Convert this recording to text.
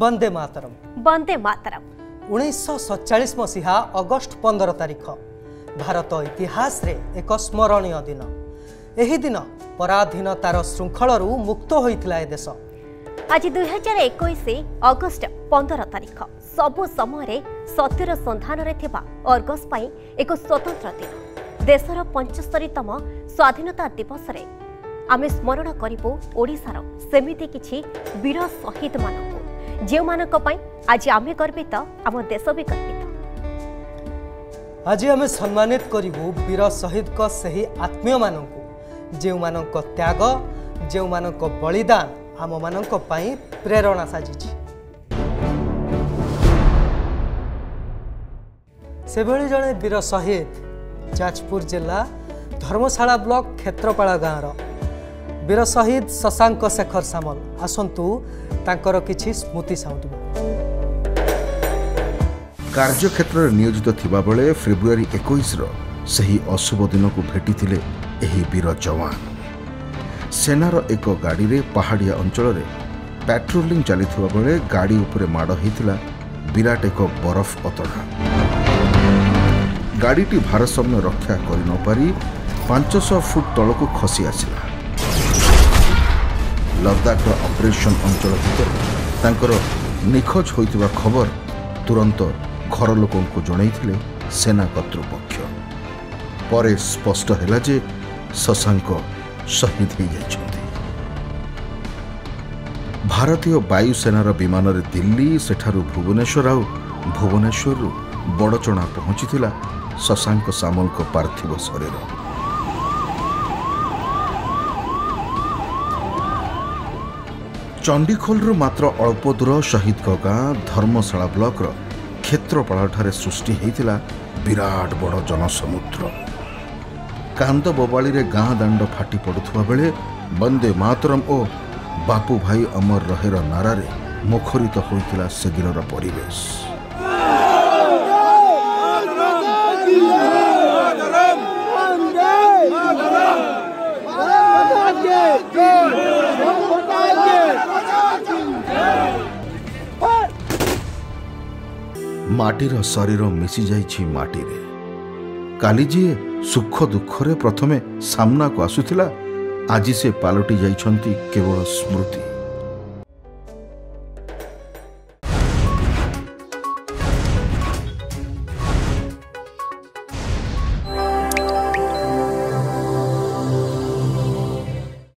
ବନ୍ଦେ ମାତରମ୍। ବନ୍ଦେ ମାତରମ୍। ଉଣେଇଶହ ସତଚାଳିଶ ମସିହା ଅଗଷ୍ଟ ପନ୍ଦର ତାରିଖ ଭାରତ ଇତିହାସରେ ଏକ ସ୍ମରଣୀୟ ଦିନ। ଏହି ଦିନ ପରାଧୀନତାର ଶୃଙ୍ଖଳରୁ ମୁକ୍ତ ହୋଇଥିଲା ଏ ଦେଶ। ଆଜି ଦୁଇହଜାର ଏକୋଇଶ ଅଗଷ୍ଟ ପନ୍ଦର ତାରିଖ ସବୁ ସମୟରେ ସତ୍ୟର ସନ୍ଧାନରେ ଥିବା ଅର୍ଗସ୍ ପାଇଁ ଏକ ସ୍ୱତନ୍ତ୍ର ଦିନ। ଦେଶର ପଞ୍ଚସ୍ତରୀତମ ସ୍ୱାଧୀନତା ଦିବସରେ ଆମେ ସ୍ମରଣ କରିବୁ ଓଡ଼ିଶାର ସେମିତି କିଛି ବୀର ଶହୀଦମାନଙ୍କୁ। ଯେଉଁମାନଙ୍କ ପାଇଁ ଆଜି ଆମେ ଗର୍ବିତ ଆମ ଦେଶ ବି ଗର୍ବିତ। ଆଜି ଆମେ ସମ୍ମାନିତ କରିବୁ ବୀର ଶହୀଦଙ୍କ ସେହି ଆତ୍ମୀୟମାନଙ୍କୁ ଯେଉଁମାନଙ୍କ ତ୍ୟାଗ ଯେଉଁମାନଙ୍କ ବଳିଦାନ ଆମମାନଙ୍କ ପାଇଁ ପ୍ରେରଣା ସାଜିଛି। ସେଭଳି ଜଣେ ବୀର ଶହୀଦ ଯାଜପୁର ଜିଲ୍ଲା ଧର୍ମଶାଳା ବ୍ଲକ କ୍ଷେତ୍ରପାଳ ଗାଁର ବୀର ଶହୀଦ ଶଶାଙ୍କ ଶେଖର ସାମଲ। ଆସନ୍ତୁ ତାଙ୍କର କିଛି ସ୍ମୃତି ସାଉଁଟିବା। କାର୍ଯ୍ୟକ୍ଷେତ୍ରରେ ନିୟୋଜିତ ଥିବାବେଳେ ଫେବୃଆରୀ ଏକୋଇଶର ସେହି ଅଶୁଭ ଦିନକୁ ଭେଟିଥିଲେ ଏହି ବୀର ଯବାନ। ସେନାର ଏକ ଗାଡ଼ିରେ ପାହାଡ଼ିଆ ଅଞ୍ଚଳରେ ପାଟ୍ରୋଲିଂ ଚାଲିଥିବା ବେଳେ ଗାଡ଼ି ଉପରେ ମାଡ଼ ହୋଇଥିଲା ବିରାଟ ଏକ ବରଫ ଅତଡ଼ା। ଗାଡ଼ିଟି ଭାରସାମ୍ୟ ରକ୍ଷା କରିନପାରି ପାଞ୍ଚଶହ ଫୁଟ ତଳକୁ ଖସି ଆସିଲା। ଲଦାଖର ଅପରେସନ ଅଞ୍ଚଳ ଭିତରେ ତାଙ୍କର ନିଖୋଜ ହୋଇଥିବା ଖବର ତୁରନ୍ତ ଘର ଲୋକଙ୍କୁ ଜଣାଇଥିଲେ ସେନା କର୍ତ୍ତୃପକ୍ଷ। ପରେ ସ୍ପଷ୍ଟ ହେଲା ଯେ ଶଶାଙ୍କ ଶହୀଦ ହୋଇଯାଇଛନ୍ତି। ଭାରତୀୟ ବାୟୁସେନାର ବିମାନରେ ଦିଲ୍ଲୀ ସେଠାରୁ ଭୁବନେଶ୍ୱର ଆଉ ଭୁବନେଶ୍ୱରରୁ ବଡ଼ଚଣା ପହଞ୍ଚିଥିଲା ଶଶାଙ୍କ ସାମଲଙ୍କ ପାର୍ଥିବ ଶରୀର। ଚଣ୍ଡିଖୋଲରୁ ମାତ୍ର ଅଳ୍ପ ଦୂର ଶହୀଦଙ୍କ ଗାଁ ଧର୍ମଶାଳା ବ୍ଲକର କ୍ଷେତ୍ରପାଳଠାରେ ସୃଷ୍ଟି ହୋଇଥିଲା ବିରାଟ ବଡ଼ ଜନସମୁଦ୍ର। କାନ୍ଦ ବୋବାଳିରେ ଗାଁ ଦାଣ୍ଡ ଫାଟି ପଡ଼ୁଥିବା ବେଳେ ବନ୍ଦେ ମାତରମ୍ ଓ ବାପୁ ଭାଇ ଅମର ରହେର ନାରାରେ ମୁଖରିତ ହୋଇଥିଲା ସେଦିନର ପରିବେଶ। ମାଟିର ଶରୀର ମିଶିଯାଇଛି ମାଟିରେ। କାଲି ଯିଏ ସୁଖ ଦୁଃଖରେ ପ୍ରଥମେ ସାମ୍ନାକୁ ଆସୁଥିଲା। ଆଜି ସେ ପାଲଟି ଯାଇଛନ୍ତି କେବଳ ସ୍ମୃତି।